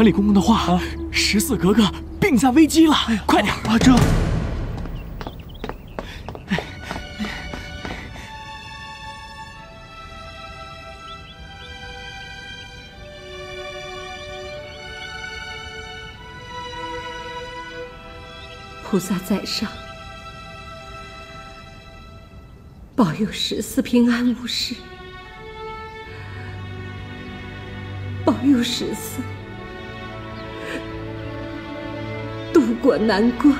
传李公公的话，十四格格病在危机了，快点！啊，这。菩萨在上，保佑十四平安无事，保佑十四过难过。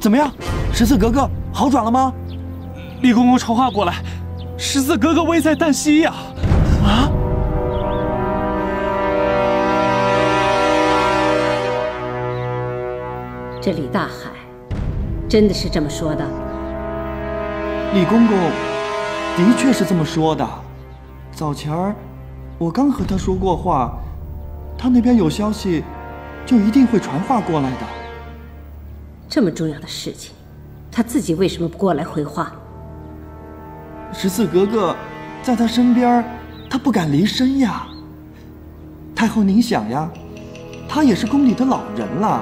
怎么样，十四格格好转了吗？李公公传话过来，十四格格危在旦夕呀！啊！这李大海真的是这么说的？李公公的确是这么说的。早前儿我刚和他说过话，他那边有消息，就一定会传话过来的。这么重要的事情，他自己为什么不过来回话？十四格格在他身边，他不敢离身呀。太后，您想呀，他也是宫里的老人了，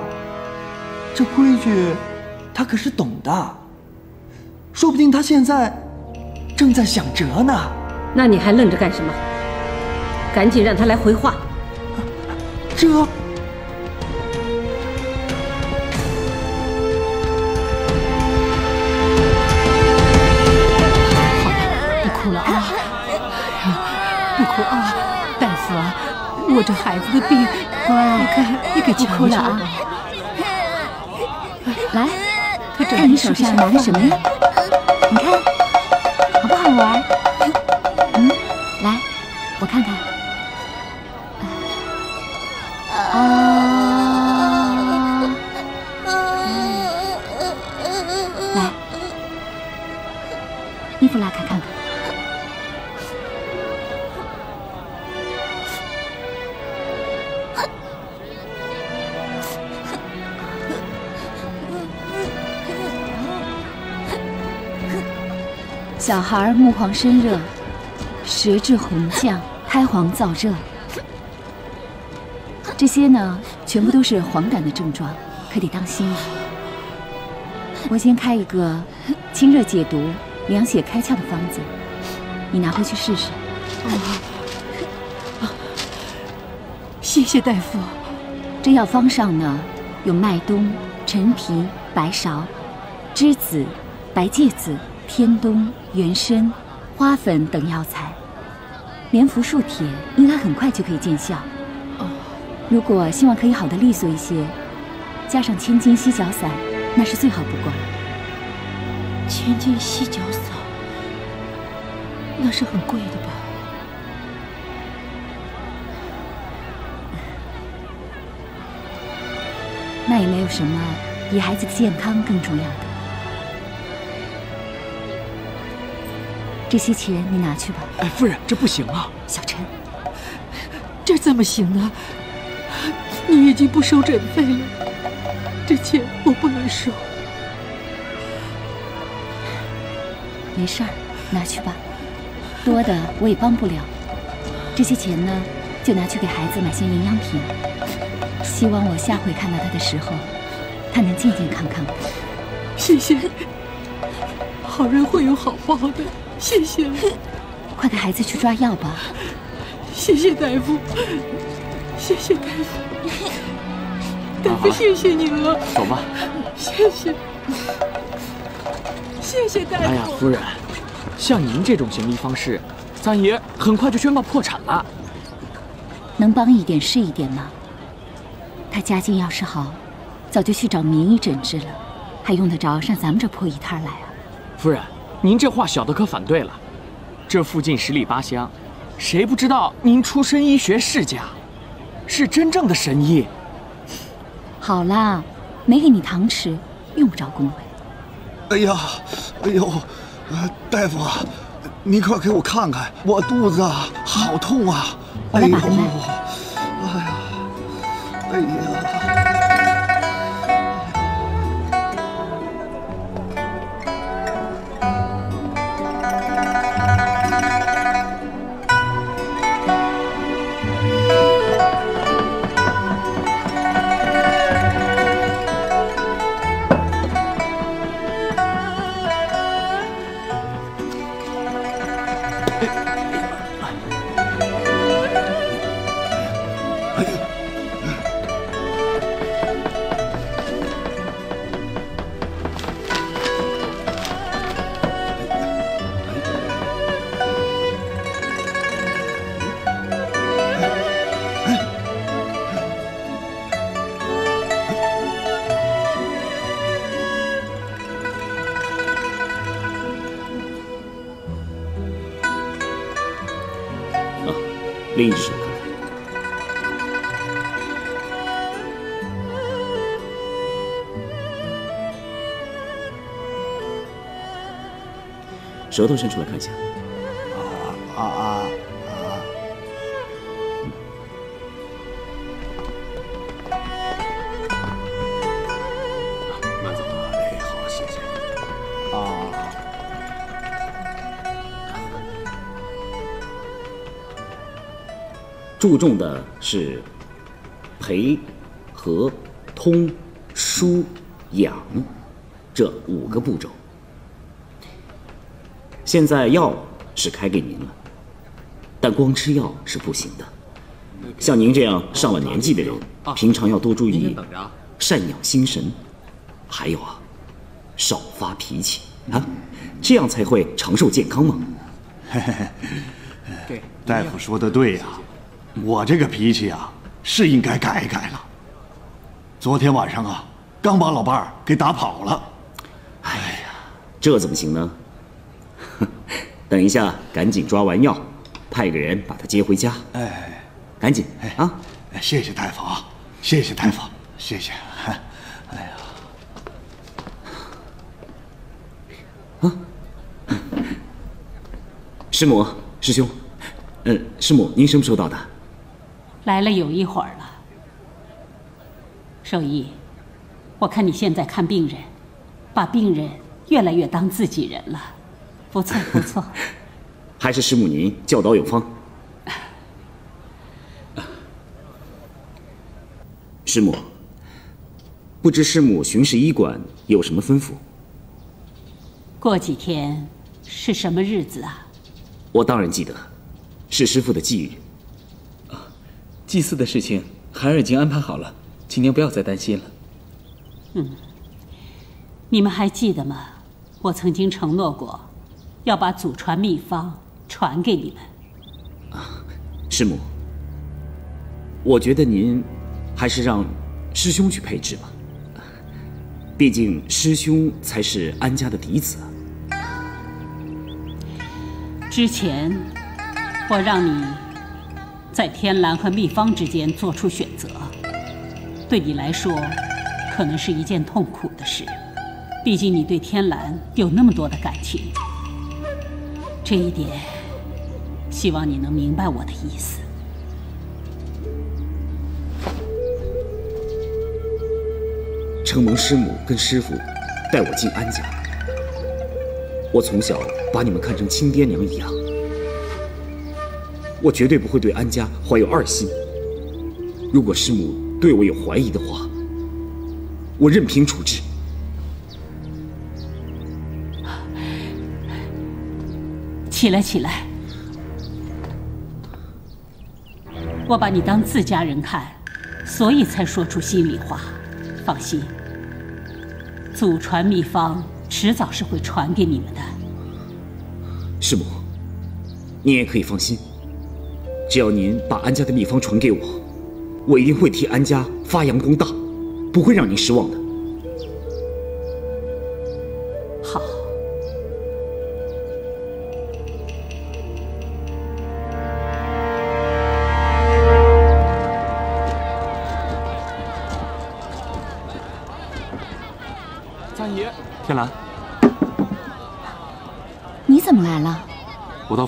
这规矩他可是懂的。说不定他现在正在想辙呢。那你还愣着干什么？赶紧让他来回话。这。我这孩子的病，乖，你看，你给瞧哭了啊！看你手上拿的什么呀？你看，好不好玩？嗯，来，我看看。孩目黄身热，舌质红绛，苔黄燥热，这些呢，全部都是黄疸的症状，可得当心了。我先开一个清热解毒、凉血开窍的方子，你拿回去试试。谢谢大夫。这药方上呢，有麦冬、陈皮、白芍、栀子、白芥子。天冬、元参、花粉等药材，连服数帖，应该很快就可以见效。哦，如果希望可以好的利索一些，加上千金犀角散，那是最好不过了。千金犀角散，那是很贵的吧？那也没有什么比孩子的健康更重要的。这些钱你拿去吧。哎，夫人，这不行啊！小陈，这怎么行呢？你已经不收诊费了，这钱我不能收。没事儿，拿去吧。多的我也帮不了。这些钱呢，就拿去给孩子买些营养品。希望我下回看到他的时候，他能健健康康的。谢谢，好人会有好报的。谢谢，快给孩子去抓药吧。谢谢大夫，谢谢大夫，大夫谢谢你了。走吧。谢谢，谢谢大夫。哎呀，夫人，像您这种行医方式，三爷很快就宣告破产了。能帮一点是一点嘛。他家境要是好，早就去找名医诊治了，还用得着上咱们这破医摊来啊？夫人。您这话小的可反对了，这附近十里八乡，谁不知道您出身医学世家，是真正的神医。好啦，没给你糖吃，用不着恭维。哎呀，哎呦，呃，大夫，您快给我看看，我肚子啊好痛啊！我来把哎呦脉，哎呀，哎呀。舌头伸出来看一下。啊啊啊！慢走。哎，好，谢谢。啊，注重的是培、和、通、舒、养这五个步骤。现在药是开给您了，但光吃药是不行的。像您这样上了年纪的人，平常要多注意善养心神，还有啊，少发脾气啊，这样才会长寿健康嘛。对，大夫说的对呀、我这个脾气啊，是应该改一改了。昨天晚上啊，刚把老伴儿给打跑了。哎呀这怎么行呢？等一下，赶紧抓完药，派个人把他接回家。哎，赶紧啊！谢谢大夫啊，谢谢大夫，谢谢。哎呀，啊师母，师兄，呃，师母，您什么时候到的？来了有一会儿了。兽医，我看你现在看病人，把病人越来越当自己人了，不错不错。还是师母您教导有方。师母，不知师母巡视医馆有什么吩咐？过几天是什么日子啊？我当然记得，是师傅的忌日。祭祀的事情，孩儿已经安排好了，请您不要再担心了。嗯你们还记得吗？我曾经承诺过，要把祖传秘方传给你们。师母，我觉得您还是让师兄去配制吧。毕竟师兄才是安家的嫡子啊。之前，我让你在天蓝和秘方之间做出选择，对你来说，可能是一件痛苦的事。毕竟你对天蓝有那么多的感情，这一点，希望你能明白我的意思。承蒙师母跟师傅带我进安家，我从小把你们看成亲爹娘一样，我绝对不会对安家怀有二心。如果师母对我有怀疑的话，我任凭处置。起来，起来！我把你当自家人看，所以才说出心里话。放心，祖传秘方迟早是会传给你们的。师母，您也可以放心，只要您把安家的秘方传给我，我一定会替安家发扬光大，不会让您失望的。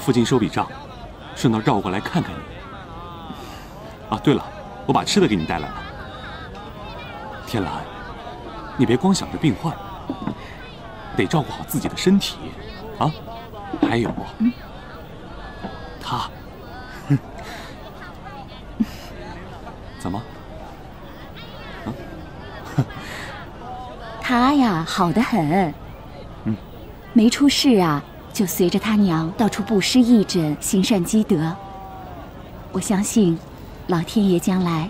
附近收笔账，顺道绕过来看看你。啊，对了，我把吃的给你带来了。天蓝，你别光想着病患，得照顾好自己的身体，啊，还有，他，怎么？他呀，好的很。嗯，没出事啊，就随着他娘到处布施义诊，行善积德。我相信，老天爷将来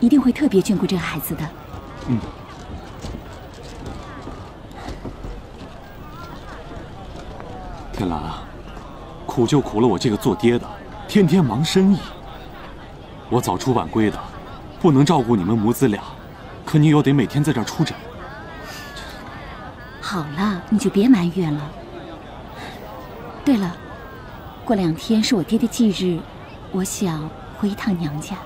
一定会特别眷顾这个孩子的。嗯。天蓝啊，苦就苦了我这个做爹的，天天忙生意。我早出晚归的，不能照顾你们母子俩，可你又得每天在这儿出诊。好了，你就别埋怨了。对了，过两天是我爹的忌日，我想回一趟娘家。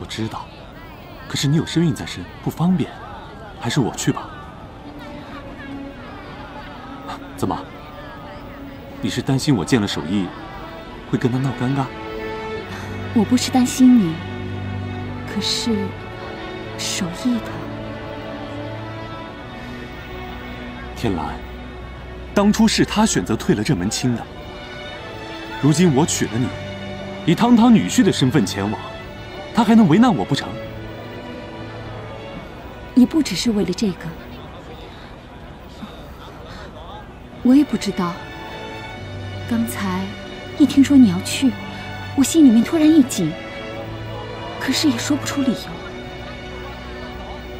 我知道，可是你有身孕在身，不方便，还是我去吧。怎么？你是担心我见了手艺，会跟他闹尴尬？我不是担心你，可是手艺的。天蓝，当初是他选择退了这门亲的。如今我娶了你，以堂堂女婿的身份前往，他还能为难我不成？你不只是为了这个，我也不知道。刚才一听说你要去，我心里面突然一紧，可是也说不出理由。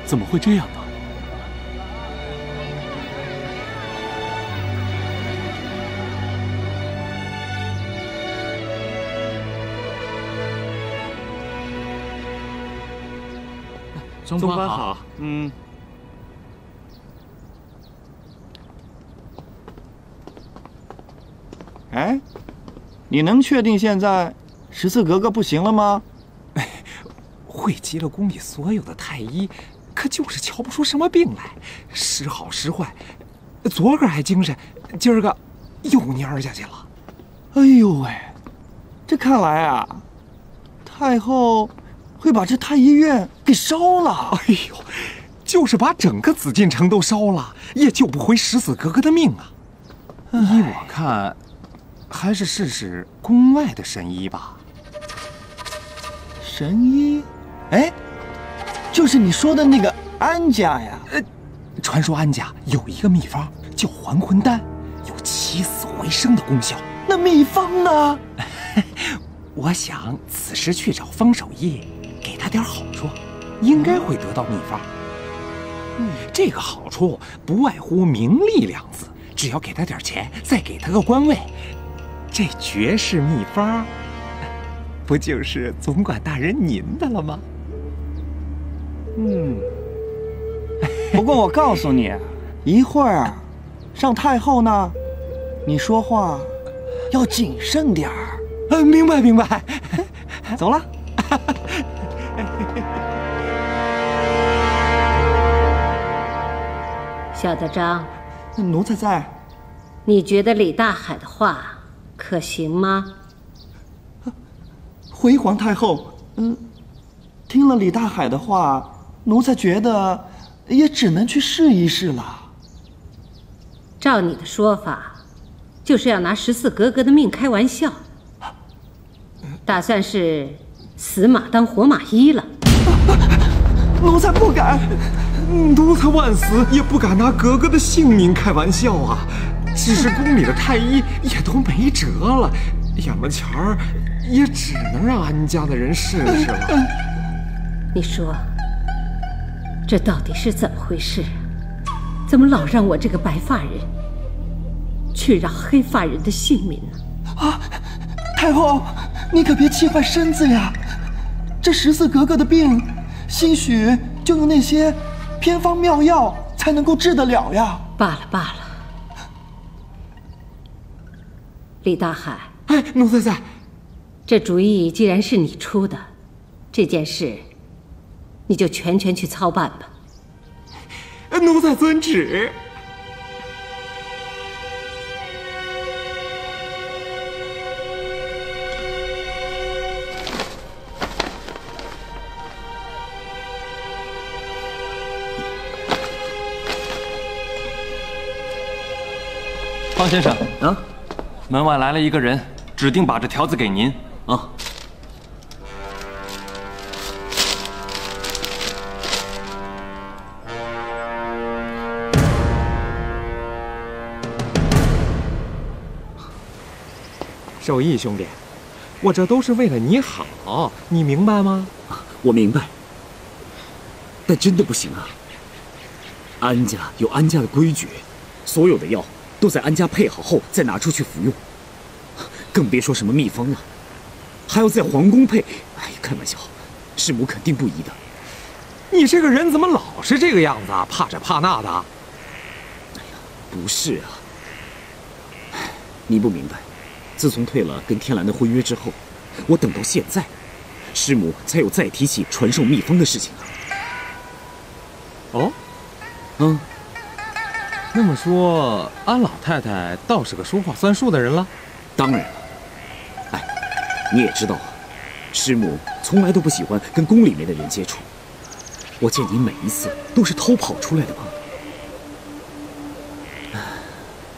怎么会这样呢？中官好，嗯。哎，你能确定现在十四格格不行了吗？哎，汇集了宫里所有的太医，可就是瞧不出什么病来，时好时坏。昨个还精神，今儿个又蔫下去了。哎呦喂，这看来啊，太后。会把这太医院给烧了！哎呦，就是把整个紫禁城都烧了，也救不回十四格格的命啊！依我看，还是试试宫外的神医吧。神医？哎，就是你说的那个安家呀？呃，传说安家有一个秘方叫还魂丹，有起死回生的功效。那秘方呢？我想此时去找方守义。给他点好处，应该会得到秘方。嗯这个好处不外乎名利两字，只要给他点钱，再给他个官位，这绝世秘方，不就是总管大人您的了吗？嗯。不过我告诉你，一会儿上太后那，你说话要谨慎点儿。嗯，明白明白。走了。小德张，奴才在。你觉得李大海的话可行吗？回皇太后，嗯，听了李大海的话，奴才觉得也只能去试一试了。照你的说法，就是要拿十四格格的命开玩笑，打算是死马当活马医了。奴才不敢。奴才万死也不敢拿格格的性命开玩笑啊！只是宫里的太医 也都没辙了，眼巴前儿也只能让安家的人试试了。你说，这到底是怎么回事？怎么老让我这个白发人去扰黑发人的性命呢？啊，太后，你可别气坏身子呀！这十四格格的病，兴许就用那些……偏方妙药才能够治得了呀！罢了罢了，李大海。哎，奴才在。这主意既然是你出的，这件事你就全权去操办吧。奴才遵旨。方先生啊，门外来了一个人，指定把这条子给您啊。守义兄弟，我这都是为了你好，你明白吗？我明白，但真的不行啊。安家有安家的规矩，所有的药都在安家配好后再拿出去服用，更别说什么秘方了，还要在皇宫配。哎，开玩笑，师母肯定不依的。你这个人怎么老是这个样子啊？怕这怕那的。哎呀，不是啊，你不明白。自从退了跟天蓝的婚约之后，我等到现在，师母才有再提起传授秘方的事情啊。哦，嗯，那么说安老太太倒是个说话算数的人了？当然了。哎，你也知道啊，师母从来都不喜欢跟宫里面的人接触。我见你每一次都是偷跑出来的吧。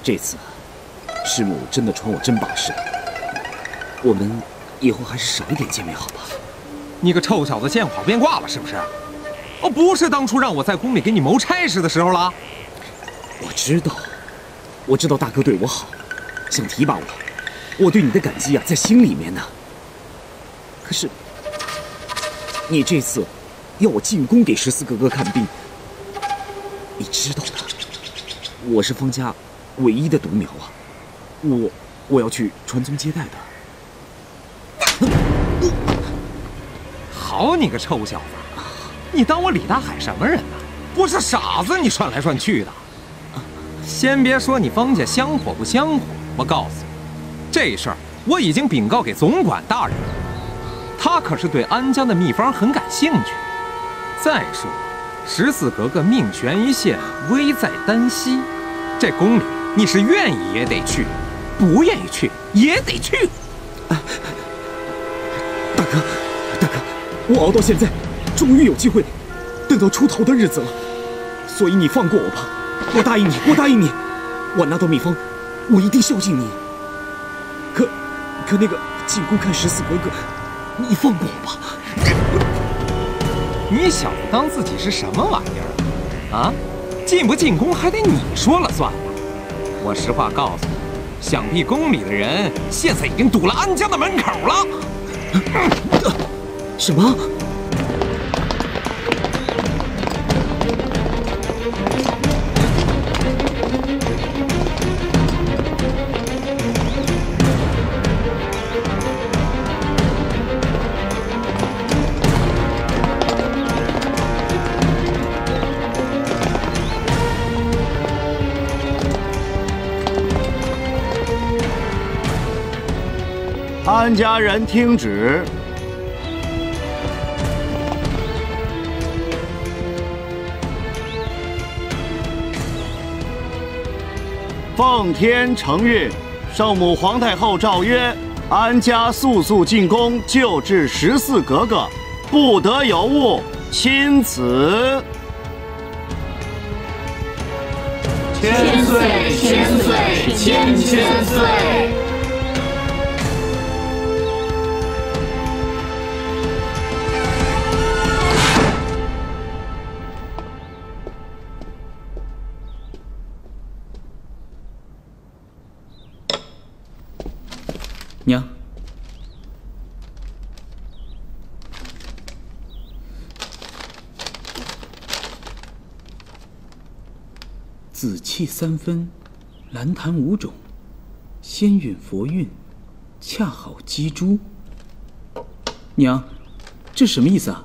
这次。师母真的传我真把式，我们以后还是少一点见面好吧？你个臭小子，见好变卦了是不是？哦，不是当初让我在宫里给你谋差事的时候了。我知道，我知道大哥对我好，想提拔我，我对你的感激啊在心里面呢。可是，你这次要我进宫给十四哥哥看病，你知道的，我是方家唯一的独苗啊。我我要去传宗接代的。好你个臭小子，你当我李大海什么人呢？不是傻子，你涮来涮去的。先别说你方家香火不香火，我告诉你，这事儿我已经禀告给总管大人了，他可是对安家的秘方很感兴趣。再说，十四格格命悬一线，危在旦夕，这宫里你是愿意也得去。不愿意去也得去，大哥，大哥，我熬到现在，终于有机会等到出头的日子了，所以你放过我吧，我答应你，我答应你，我拿到秘方，我一定孝敬你。可，可那个进宫看十四格格，你放过我吧。你小子当自己是什么玩意儿啊？进不进宫还得你说了算。我实话告诉你。想必宫里的人现在已经堵了安家的门口了。什么？安家人听旨，奉天承运，圣母皇太后诏曰：安家速速进宫救治十四格格，不得有误。钦此。千岁，千岁，千千岁。娘，紫气三分，蓝檀五种，仙韵佛韵，恰好鸡珠。娘，这什么意思啊？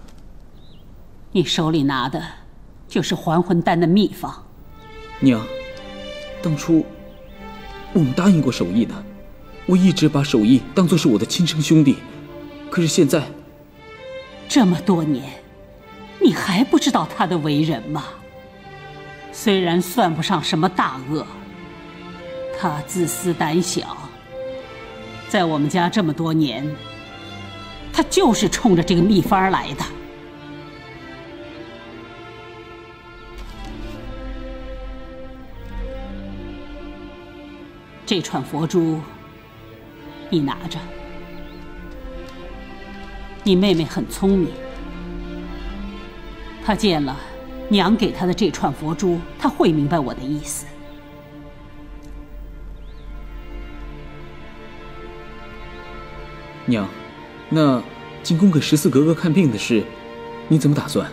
你手里拿的，就是还魂丹的秘方。娘，当初我们答应过守义的。我一直把守义当作是我的亲生兄弟，可是现在，这么多年，你还不知道他的为人吗？虽然算不上什么大恶，他自私胆小，在我们家这么多年，他就是冲着这个秘方来的。这串佛珠，你拿着。你妹妹很聪明，她见了娘给她的这串佛珠，她会明白我的意思。娘，那进宫给十四格格看病的事，你怎么打算？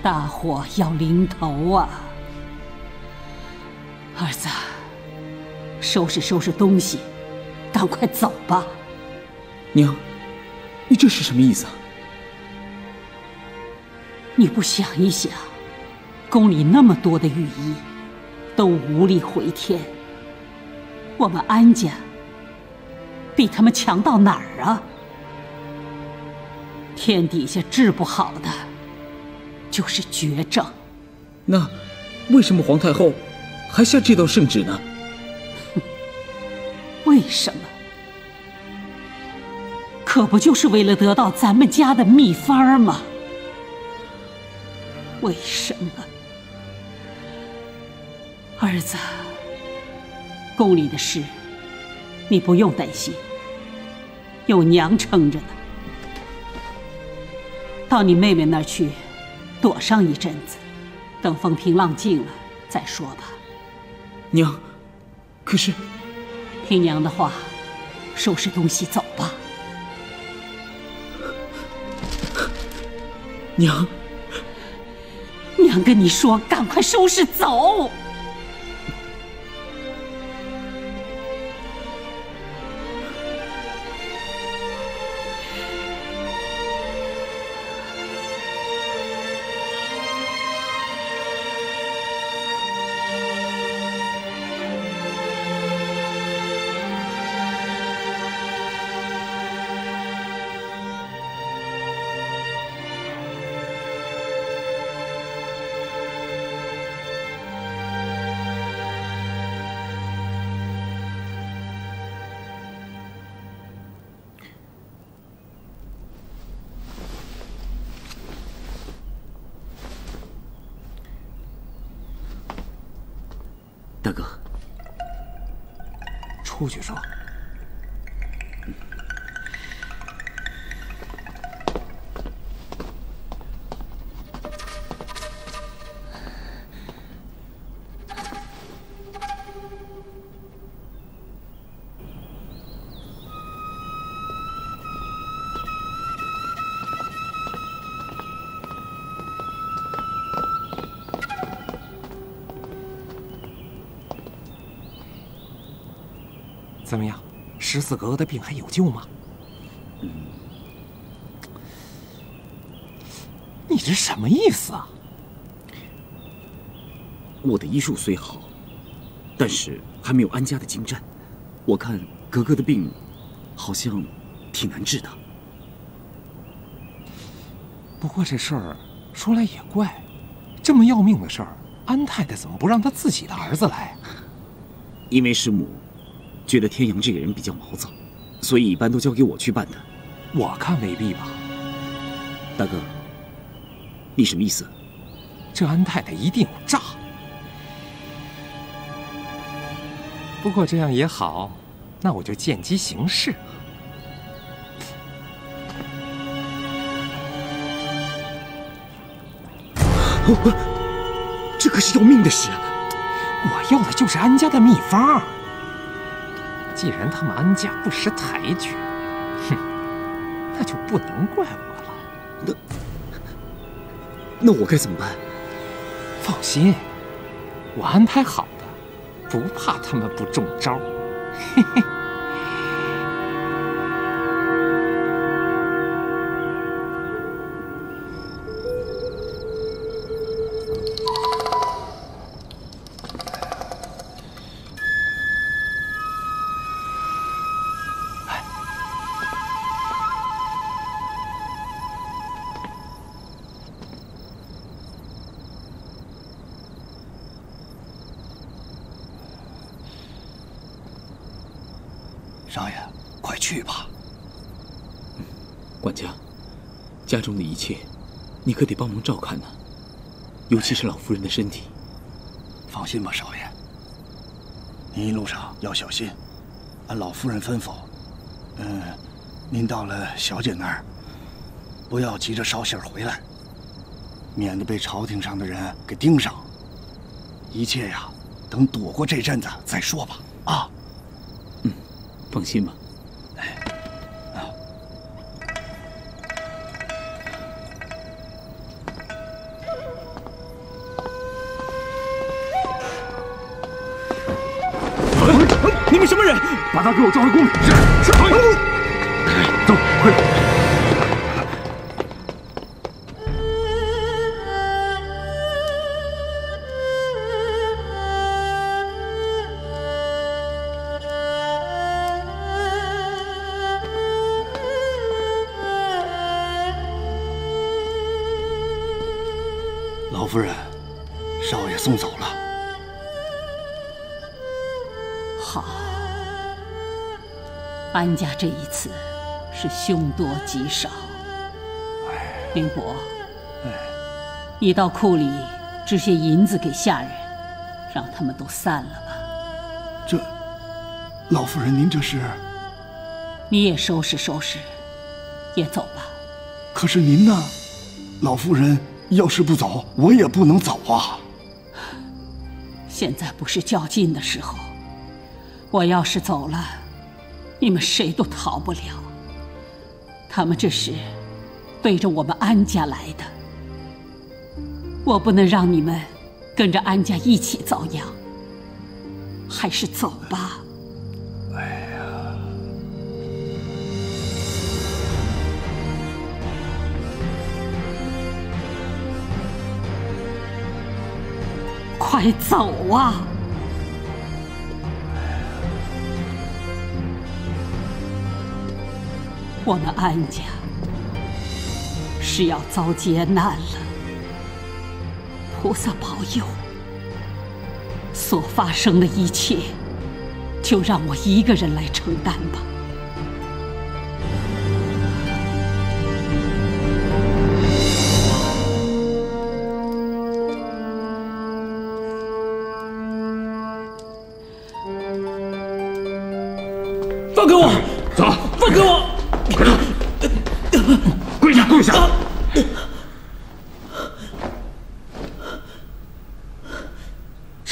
大祸要临头啊！儿子，收拾收拾东西，赶快走吧。娘，你这是什么意思啊？你不想一想，宫里那么多的御医，都无力回天。我们安家比他们强到哪儿啊？天底下治不好的就是绝症。那为什么皇太后？还下这道圣旨呢？哼为什么？可不就是为了得到咱们家的秘方吗？为什么？儿子，宫里的事你不用担心，有娘撑着呢。到你妹妹那儿去，躲上一阵子，等风平浪静了再说吧。娘，可是，听娘的话，收拾东西走吧。娘，娘跟你说，赶快收拾走。出去说。怎么样，十四格格的病还有救吗？嗯，你这什么意思啊？我的医术虽好，但是还没有安家的精湛。我看格格的病，好像挺难治的。不过这事儿说来也怪，这么要命的事儿，安太太怎么不让她自己的儿子来？因为师母。觉得天阳这个人比较毛躁，所以一般都交给我去办的。我看未必吧，大哥，你什么意思？这安太太一定有诈。不过这样也好，那我就见机行事。这可是要命的事啊！我要的就是安家的秘方。既然他们安家不识抬举，哼，那就不能怪我了。那那我该怎么办？放心，我安排好的，不怕他们不中招。嘿嘿。切，你可得帮忙照看呢，尤其是老夫人的身体。放心吧，少爷。您一路上要小心，按老夫人吩咐，嗯，您到了小姐那儿，不要急着捎信儿回来，免得被朝廷上的人给盯上。一切呀，等躲过这阵子再说吧。啊，嗯，放心吧。把他给我召回宫里。是是。走，快。安家这一次是凶多吉少。凌伯，你到库里支些银子给下人，让他们都散了吧。这，老夫人，您这是？你也收拾收拾，也走吧。可是您呢，老夫人？要是不走，我也不能走啊！现在不是较劲的时候。我要是走了，你们谁都逃不了。他们这是背着我们安家来的，我不能让你们跟着安家一起遭殃。还是走吧。快走啊！我们安家是要遭劫难了，菩萨保佑。所发生的一切，就让我一个人来承担吧。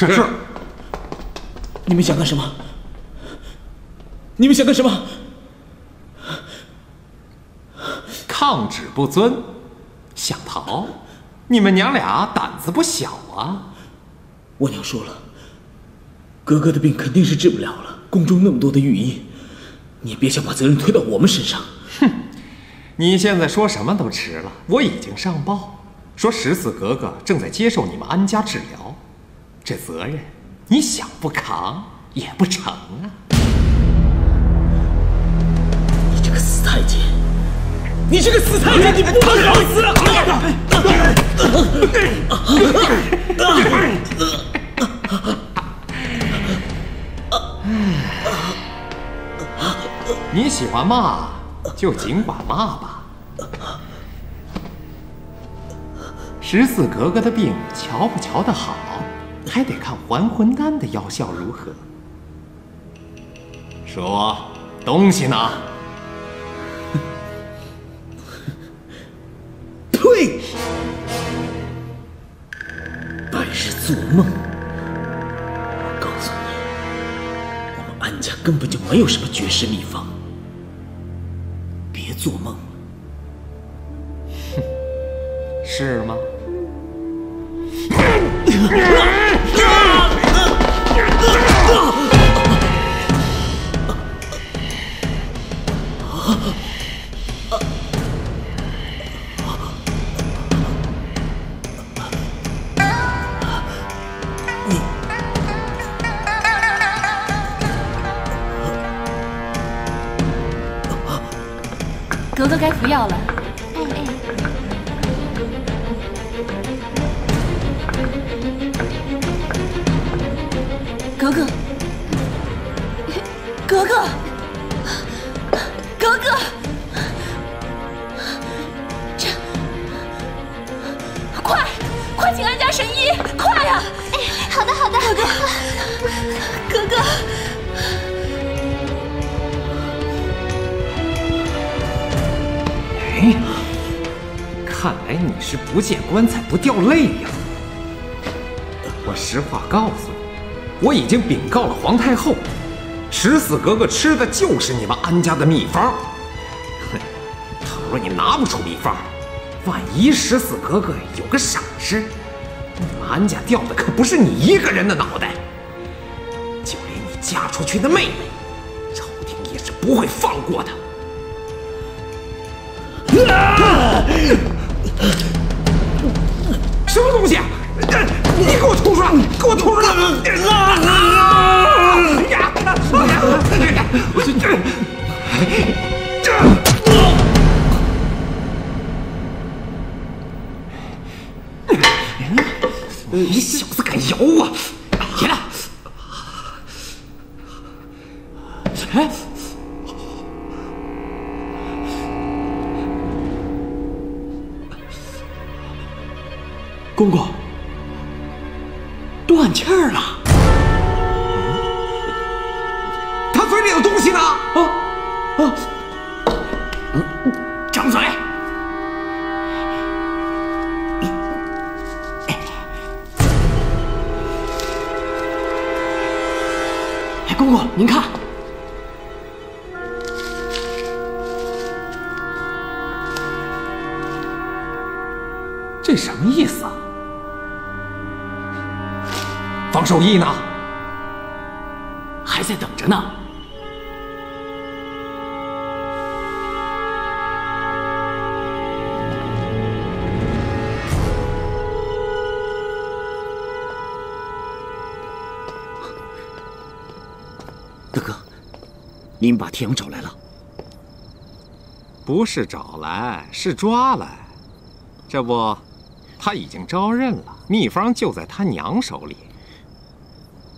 是是。你们想干什么？你们想干什么？抗旨不遵，想逃？你们娘俩胆子不小啊！我娘说了，格格的病肯定是治不了了。宫中那么多的御医。你别想把责任推到我们身上。哼，你现在说什么都迟了。我已经上报，说十四格格正在接受你们安家治疗，这责任你想不扛也不成啊！你这个死太监！你这个死太监！你不怕搞死了？你喜欢骂，就尽管骂吧。十四格格的病瞧不瞧得好，还得看还魂丹的药效如何。说，东西呢？呸！白日做梦！我告诉你，我们安家根本就没有什么绝世秘方。别做梦！哼，是吗？格格该服药了。来你是不见棺材不掉泪呀！我实话告诉你，我已经禀告了皇太后，十四格格吃的就是你们安家的秘方。哼，倘若你拿不出秘方，万一十四格格有个闪失，你们安家掉的可不是你一个人的脑袋，就连你嫁出去的妹妹，朝廷也是不会放过的。给我吐出来！啊！呀！我去！你小子您把天阳找来了？不是找来，是抓来。这不，他已经招认了，秘方就在他娘手里。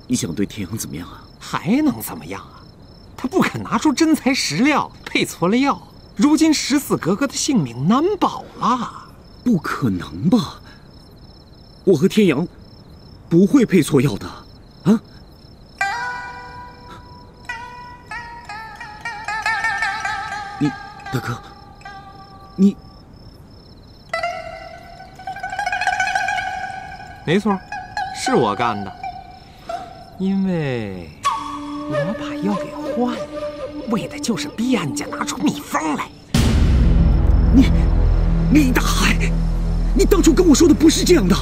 你想对天阳怎么样啊？还能怎么样啊？他不肯拿出真材实料，配错了药，如今十四格格的性命难保了。不可能吧？我和天阳不会配错药的，啊？大哥，你没错，是我干的。因为我把药给换了，为的就是逼安家拿出秘方来。你，李大海，你当初跟我说的不是这样的。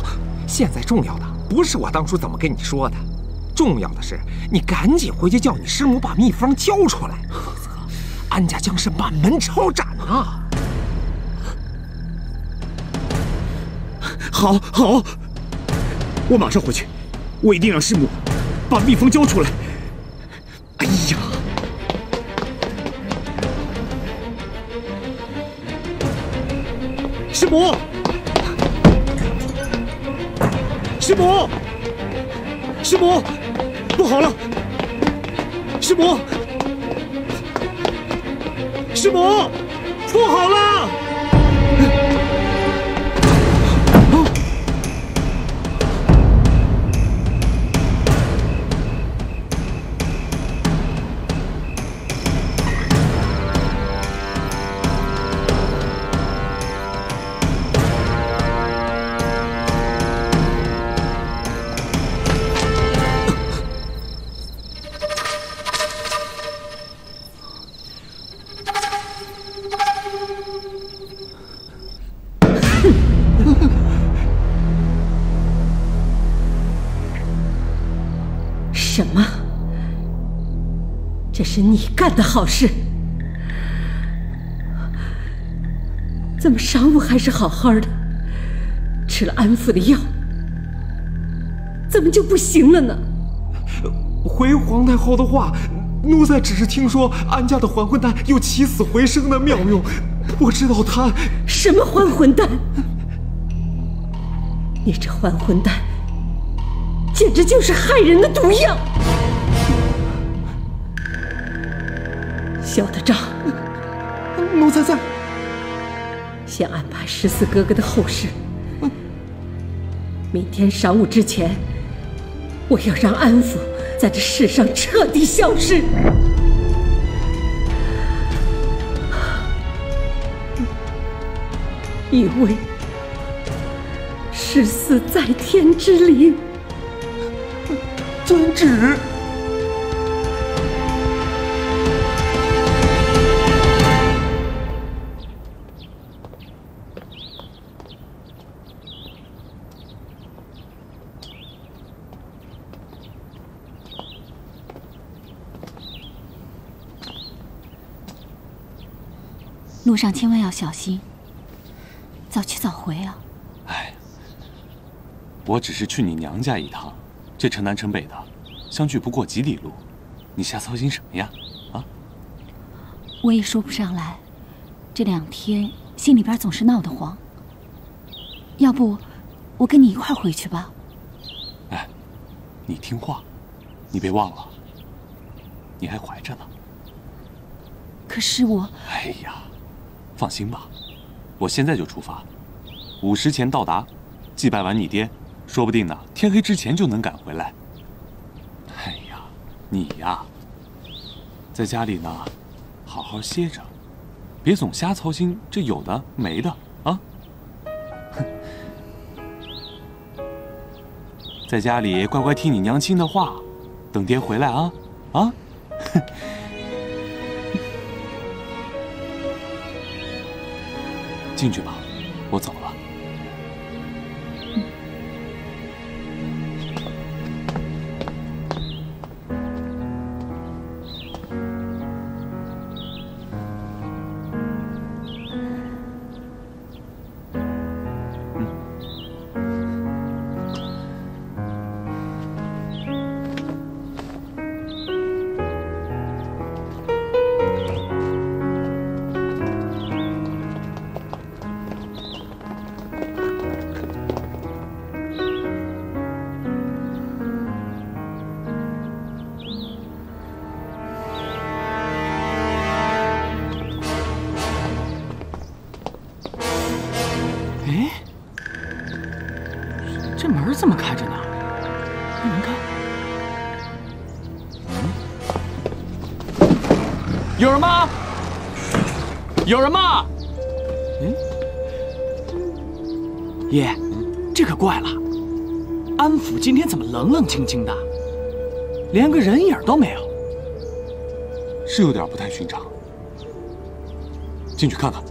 现在重要的不是我当初怎么跟你说的，重要的是你赶紧回去叫你师母把秘方交出来，安家将是满门抄斩啊！好，好，我马上回去，我一定让师母。把蜜蜂交出来！哎呀，师母，师母，师母，不好了！师母，师母，不好了！干的好事？怎么晌午还是好好的，吃了安抚的药，怎么就不行了呢？回皇太后的话，奴才只是听说安家的还魂丹有起死回生的妙用，不知道他什么还魂丹？你这还魂丹，简直就是害人的毒药！小的账，奴才在。先安排十四哥哥的后事。明天晌午之前，我要让安抚在这世上彻底消失。一位十四在天之灵，遵旨。路上千万要小心，早去早回啊！哎，我只是去你娘家一趟，这城南城北的，相距不过几里路，你瞎操心什么呀？啊？我也说不上来，这两天心里边总是闹得慌。要不，我跟你一块回去吧？哎，你听话，你别忘了，你还怀着呢。可是我……哎呀！放心吧，我现在就出发，午时前到达，祭拜完你爹，说不定呢，天黑之前就能赶回来。哎呀，你呀，在家里呢，好好歇着，别总瞎操心这有的没的啊。哼在家里乖乖听你娘亲的话，等爹回来啊啊。进去吧，有人吗？嗯，爷，这可怪了。安府今天怎么冷冷清清的，连个人影都没有？是有点不太寻常。进去看看。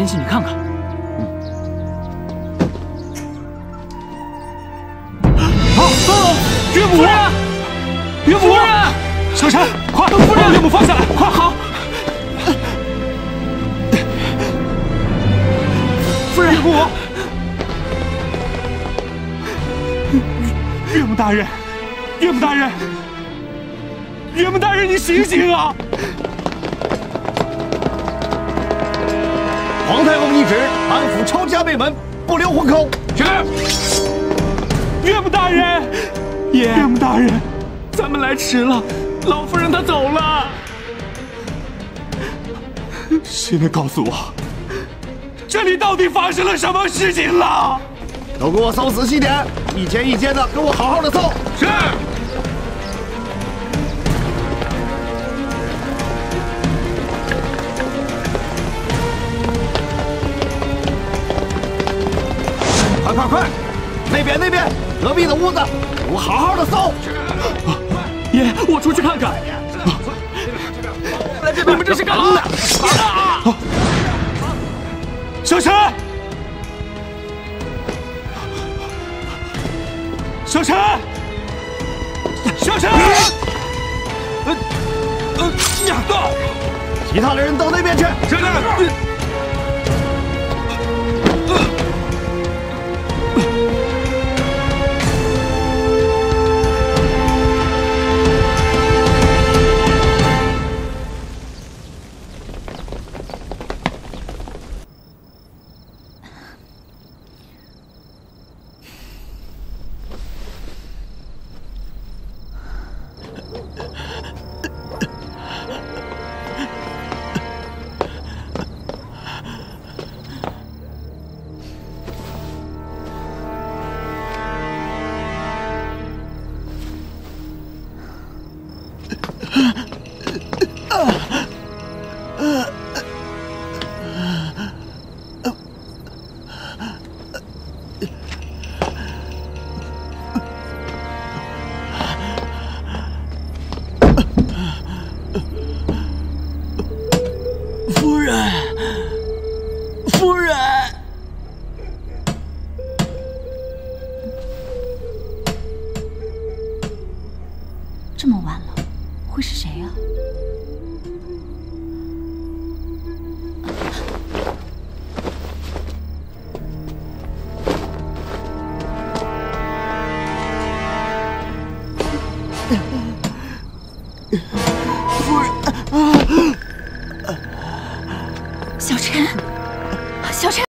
我先进去看看。好，岳母，岳母，小陈，快把岳母放下来，快好。夫人，岳母，岳母大人，岳母大人，岳母大人，你醒醒啊！皇太后懿旨，安抚抄家辈门，不留活口。是。岳母大人，爷，岳母大人，咱们来迟了，老夫人她走了。谁能告诉我，这里到底发生了什么事情了？都给我搜仔细点，一间一间的给我好好的搜。是。看看。来这边，你们这是干嘛？小陈，小陈，小陈，呃呃呀，其他的人到那边去。是。